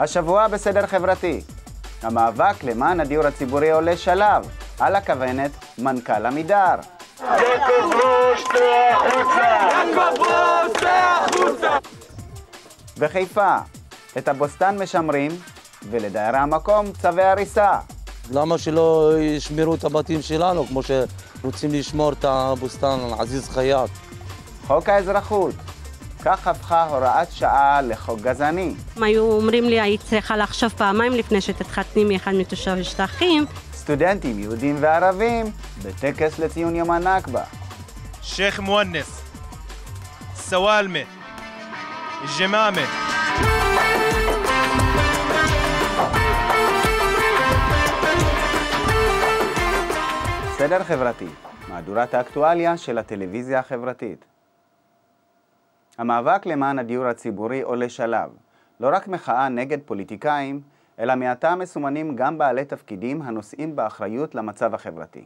השבוע בסדר חברתי. המאבק למען הדיור הציבורי עולה שלב. על הכוונת, מנכ"ל עמידר. יעקב צא החוצה! יעקב צא החוצה! בחיפה, את הבוסתן משמרים, ולדיירי המקום צווי הריסה. למה שלא ישמרו את הבתים שלנו, כמו שרוצים לשמור את הבוסתן על עזיז חייט? חוק האזרחות, כך הפכה הוראת שעה לחוק גזעני. אם היו אומרים לי, היית צריכה לחשוב פעמיים לפני שתתחתני מאחד מתושב שטחים. סטודנטים יהודים וערבים בטקס לציון יום הנכבה. שייח' מואנס, סוואלמה, ג'מאמה. סדר חברתי, מהדורת האקטואליה של הטלוויזיה החברתית. המאבק למען הדיור הציבורי עולה שלב, לא רק מחאה נגד פוליטיקאים, אלא מעתה מסומנים גם בעלי תפקידים הנושאים באחריות למצב החברתי.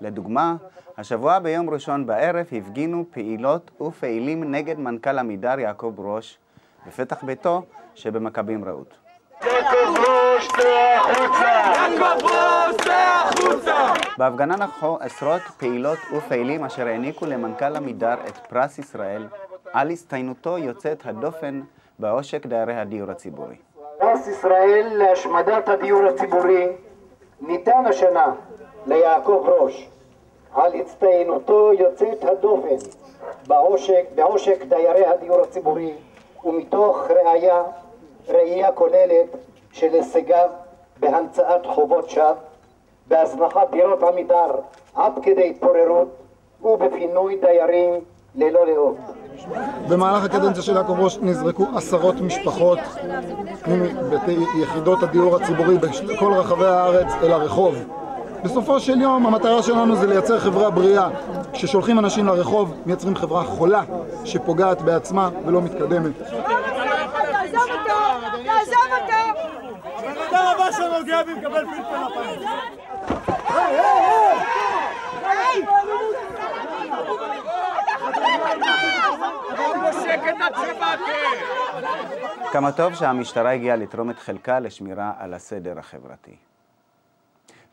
לדוגמה, השבוע ביום ראשון בערב הפגינו פעילות ופעילים נגד מנכ"ל עמידר יעקב ברוש בפתח ביתו שבמכבים רעות. יעקב ראש, צא החוצה! יעקב ראש, צא החוצה! בהפגנה נכחו עשרות פעילות ופעילים אשר העניקו למנכ"ל עמידר את פרס ישראל על הצטיינותו יוצאת הדופן בעושק דיירי הדיור הציבורי. פרס ישראל להשמדת הדיור הציבורי ניתן השנה ליעקב ראש על הצטיינותו יוצאת הדופן בעושק, בעושק דיירי הדיור הציבורי ומתוך ראייה, ראייה כוללת של הישגיו בהמצאת חובות שווא, בהזנחת דירות עמידר עד כדי התפוררות ובפינוי דיירים ללא לאות. במהלך הקדנציה של יעקב ראש נזרקו עשרות משפחות מבתי יחידות הדיור הציבורי בכל רחבי הארץ אל הרחוב. בסופו של יום המטרה שלנו זה לייצר חברה בריאה. כששולחים אנשים לרחוב מייצרים חברה חולה שפוגעת בעצמה ולא מתקדמת. תעזוב אותו! תעזוב אותו! הבן הבא שנוגע בי מקבל פלפל הפעם. כמה טוב שהמשטרה הגיעה לתרום את חלקה לשמירה על הסדר החברתי.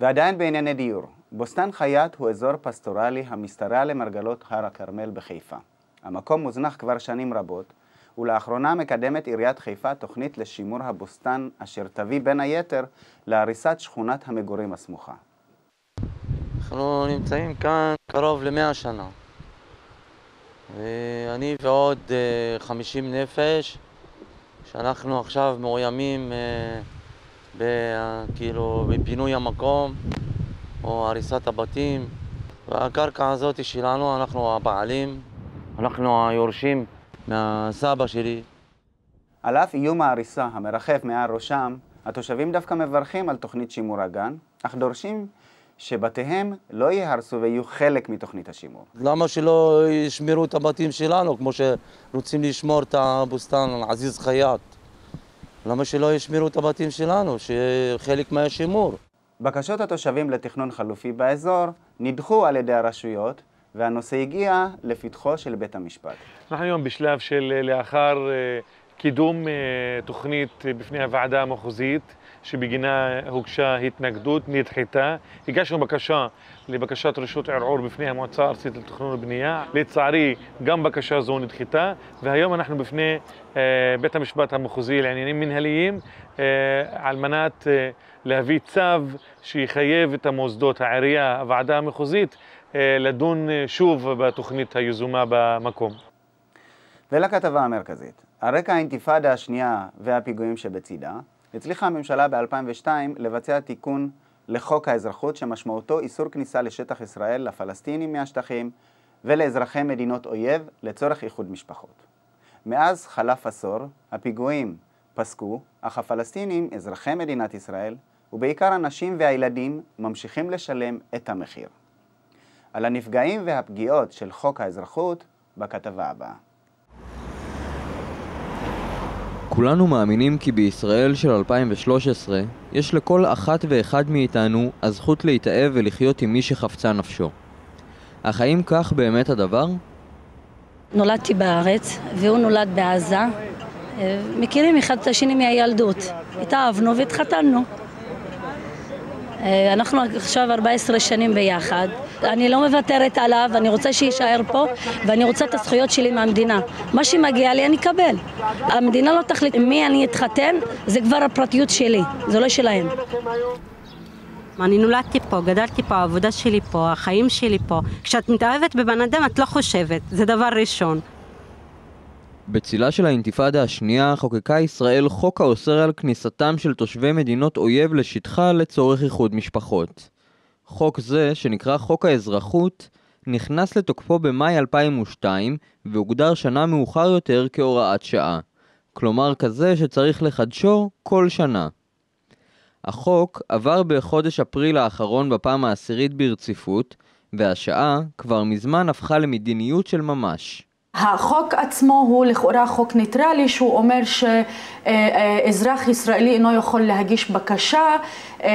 ועדיין בענייני דיור, בוסתן חייט הוא אזור פסטורלי המשתרע למרגלות הר הכרמל בחיפה. המקום מוזנח כבר שנים רבות, ולאחרונה מקדמת עיריית חיפה תוכנית לשימור הבוסתן, אשר תביא בין היתר להריסת שכונת המגורים הסמוכה. אנחנו נמצאים כאן קרוב למאה שנה. ואני ועוד אה, 50 נפש, שאנחנו עכשיו מאוימים אה, ב, אה, כאילו בפינוי המקום או הריסת הבתים. והקרקע הזאת היא שלנו, אנחנו הבעלים, אנחנו היורשים מהסבא שלי. על אף איום ההריסה המרחף מעל ראשם, התושבים דווקא מברכים על תוכנית שימור הגן, אך דורשים שבתיהם לא ייהרסו ויהיו חלק מתוכנית השימור. למה שלא ישמרו את הבתים שלנו, כמו שרוצים לשמור את הבוסתן על עזיז חייט? למה שלא ישמרו את הבתים שלנו, שיהיה חלק מהשימור? בקשות התושבים לתכנון חלופי באזור נדחו על ידי הרשויות, והנושא הגיע לפתחו של בית המשפט. אנחנו היום בשלב של לאחר אה, קידום אה, תוכנית בפני הוועדה המחוזית, שבגינה הוגשה התנגדות, נדחתה. הגשנו בקשה לבקשת רשות ערעור בפני המועצה הארצית לתכנון ובנייה. לצערי, גם בקשה זו נדחתה, והיום אנחנו בפני אה, בית המשפט המחוזי לעניינים מנהליים, אה, על מנת אה, להביא צו שיחייב את המוסדות, העירייה, הוועדה המחוזית, אה, לדון אה, שוב בתוכנית היזומה במקום. ולכתבה המרכזית, על רקע האינתיפאדה השנייה והפיגועים שבצידה, הצליחה הממשלה ב-2002 לבצע תיקון לחוק האזרחות שמשמעותו איסור כניסה לשטח ישראל לפלסטינים מהשטחים ולאזרחי מדינות אויב לצורך איחוד משפחות. מאז חלף עשור, הפיגועים פסקו, אך הפלסטינים, אזרחי מדינת ישראל, ובעיקר הנשים והילדים, ממשיכים לשלם את המחיר. על הנפגעים והפגיעות של חוק האזרחות בכתבה הבאה. כולנו מאמינים כי בישראל של 2013 יש לכל אחת ואחד מאיתנו הזכות להתאהב ולחיות עם מי שחפצה נפשו. אך האם כך באמת הדבר? נולדתי בארץ והוא נולד בעזה אה, מכירים אחד את השני מהילדות. התאהבנו והתחתנו. אה, אנחנו עכשיו 14 שנים ביחד. אני לא מוותרת עליו, אני רוצה שיישאר פה, ואני רוצה את הזכויות שלי מהמדינה. מה שמגיע לי אני אקבל. המדינה לא תחליט עם מי אני אתחתן, זה כבר הפרטיות שלי, זה לא שלהם. אני נולדתי פה, גדלתי פה, העבודה שלי פה, החיים שלי פה. כשאת מתאהבת בבן אדם את לא חושבת, זה דבר ראשון. בצילה של האינתיפאדה השנייה חוקקה ישראל חוק האוסר על כניסתם של תושבי מדינות אויב לשטחה לצורך איחוד משפחות. חוק זה, שנקרא חוק האזרחות, נכנס לתוקפו במאי 2002 והוגדר שנה מאוחר יותר כהוראת שעה. כלומר כזה שצריך לחדשו כל שנה. החוק עבר בחודש אפריל האחרון בפעם העשירית ברציפות, והשעה כבר מזמן הפכה למדיניות של ממש. החוק עצמו הוא לכאורה חוק ניטרלי שהוא אומר שאזרח ישראלי אינו יכול להגיש בקשה אה,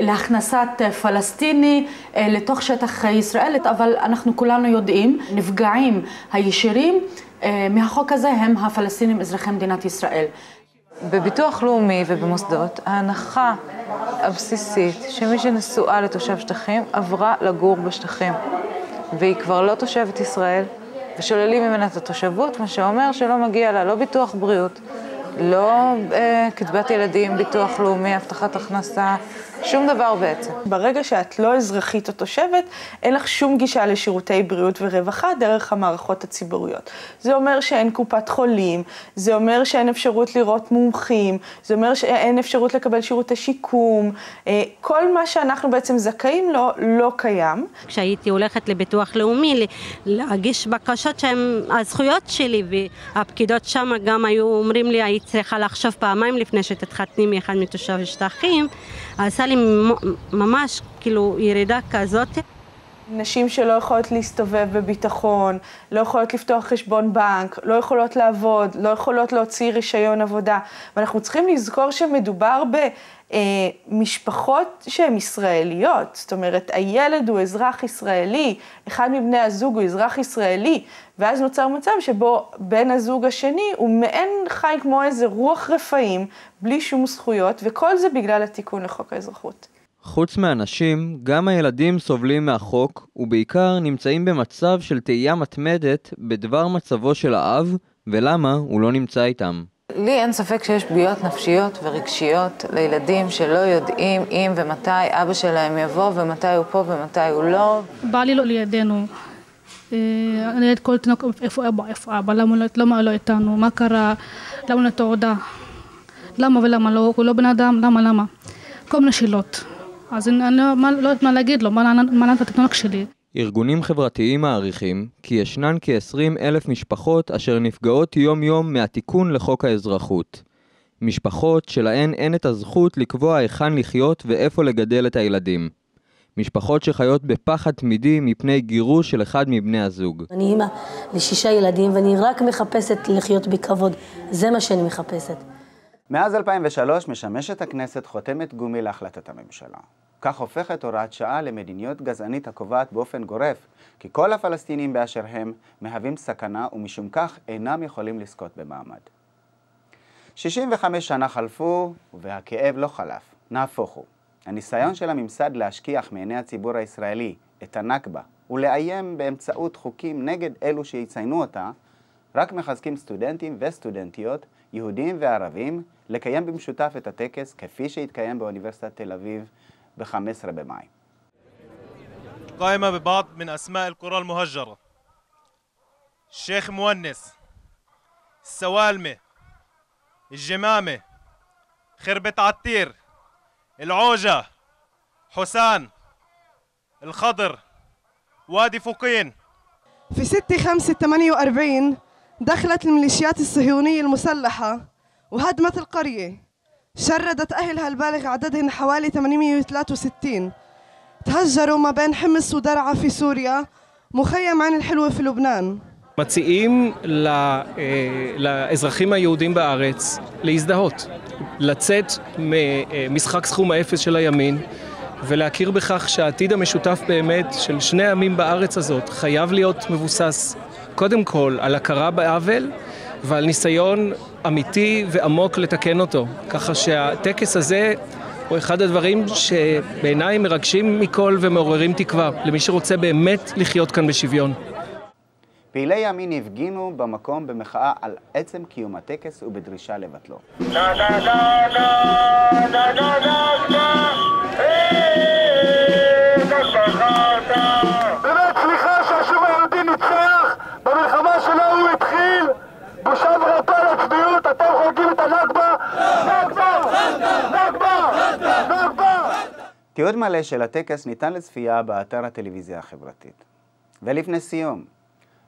להכנסת פלסטיני אה, לתוך שטח ישראל, אבל אנחנו כולנו יודעים, נפגעים הישירים אה, מהחוק הזה הם הפלסטינים אזרחי מדינת ישראל. בביטוח לאומי ובמוסדות ההנחה הבסיסית שמי שנשואה לתושב שטחים עברה לגור בשטחים והיא כבר לא תושבת ישראל ושוללים ממנה את התושבות, מה שאומר שלא מגיע לה לא ביטוח בריאות, לא אה, ילדים, ביטוח לאומי, הבטחת הכנסה, שום דבר בעצם. ברגע שאת לא אזרחית או תושבת, אין לך שום גישה לשירותי בריאות ורווחה דרך המערכות הציבוריות. זה אומר שאין קופת חולים, זה אומר שאין אפשרות לראות מומחים, זה אומר שאין אפשרות לקבל שירותי שיקום, אה, כל מה שאנחנו בעצם זכאים לו לא קיים. כשהייתי הולכת לביטוח לאומי להגיש בקשות שהן הזכויות שלי, והפקידות שם גם היו אומרים לי, היית צריכה לחשוב פעמיים לפני שתתחתני מאחד מתושב השטחים, עשה לי ממש כאילו ירידה כזאת. נשים שלא יכולות להסתובב בביטחון, לא יכולות לפתוח חשבון בנק, לא יכולות לעבוד, לא יכולות להוציא רישיון עבודה. ואנחנו צריכים לזכור שמדובר במשפחות שהן ישראליות. זאת אומרת, הילד הוא אזרח ישראלי, אחד מבני הזוג הוא אזרח ישראלי, ואז נוצר מצב שבו בן הזוג השני הוא מעין חי כמו איזה רוח רפאים, בלי שום זכויות, וכל זה בגלל התיקון לחוק האזרחות. חוץ מהנשים, גם הילדים סובלים מהחוק, ובעיקר נמצאים במצב של תהייה מתמדת בדבר מצבו של האב, ולמה הוא לא נמצא איתם. לי אין ספק שיש פגיעות נפשיות ורגשיות לילדים שלא יודעים אם ומתי אבא שלהם יבוא ומתי הוא פה ומתי הוא לא. בעלי לא לידינו. אה, אני יודעת כל תינוק איפה אבא, איפה אבא, למה לא, לא איתנו, מה קרה, למה לא תעודה, למה ולמה לא, הוא לא בן אדם, למה, למה. כל מיני שאלות. אז אני לא, לא יודעת מה להגיד לו, מה לענות התינוק שלי. ארגונים חברתיים מעריכים כי ישנן כ-20 אלף משפחות אשר נפגעות יום-יום מהתיקון לחוק האזרחות. משפחות שלהן אין את הזכות לקבוע היכן לחיות ואיפה לגדל את הילדים. משפחות שחיות בפחד תמידי מפני גירוש של אחד מבני הזוג. אני אימא לשישה ילדים ואני רק מחפשת לחיות בכבוד, זה מה שאני מחפשת. מאז 2003 משמשת הכנסת חותמת גומי להחלטת הממשלה. כך הופכת הוראת שעה למדיניות גזענית הקובעת באופן גורף כי כל הפלסטינים באשר הם מהווים סכנה ומשום כך אינם יכולים לזכות במעמד. 65 שנה חלפו והכאב לא חלף, נהפוך הוא. הניסיון של הממסד להשכיח מעיני הציבור הישראלי את הנכבה ולאיים באמצעות חוקים נגד אלו שיציינו אותה, רק מחזקים סטודנטים וסטודנטיות, יהודים וערבים, לקיים במשותף את הטקס כפי שהתקיים באוניברסיטת תל אביב بخمس ربع معي. قائمة ببعض من أسماء القرى المهجرة. الشيخ مونس السوالمة الجمامة خربة عتير العوجة حسان الخضر وادي فوقين. في 6 5 48 دخلت الميليشيات الصهيونية المسلحة وهدمت القرية. شردت أهلها البالغ عددهم حوالي 863 تهجروا ما بين حمص ودرعا في سوريا مخيم عين الحلوة في لبنان מציעים לאזרחים היהודים בארץ להזדהות, לצאת ממשחק סכום האפס של הימין ולהכיר בכך שהעתיד המשותף באמת של שני העמים בארץ הזאת חייב להיות מבוסס קודם כל על הכרה בעוול ועל ניסיון אמיתי ועמוק לתקן אותו. ככה שהטקס הזה הוא אחד הדברים שבעיניי מרגשים מכל ומעוררים תקווה למי שרוצה באמת לחיות כאן בשוויון. פעילי ימין הפגינו במקום במחאה על עצם קיום הטקס ובדרישה לבטלו. תיעוד מלא של הטקס ניתן לצפייה באתר הטלוויזיה החברתית. ולפני סיום,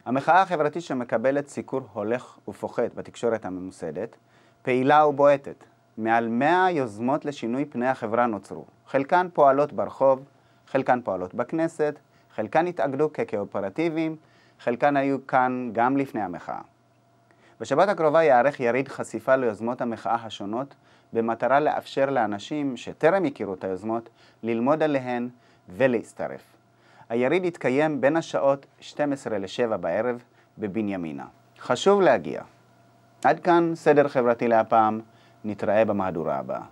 המחאה החברתית שמקבלת סיקור הולך ופוחת בתקשורת הממוסדת, פעילה ובועטת. מעל 100 יוזמות לשינוי פני החברה נוצרו. חלקן פועלות ברחוב, חלקן פועלות בכנסת, חלקן התאגדו כקואופרטיבים, חלקן היו כאן גם לפני המחאה. בשבת הקרובה ייערך יריד חשיפה ליוזמות המחאה השונות, במטרה לאפשר לאנשים שטרם הכירו את היוזמות ללמוד עליהן ולהצטרף. היריד יתקיים בין השעות 12 ל-7 בערב בבנימינה. חשוב להגיע. עד כאן סדר חברתי להפעם, נתראה במהדורה הבאה.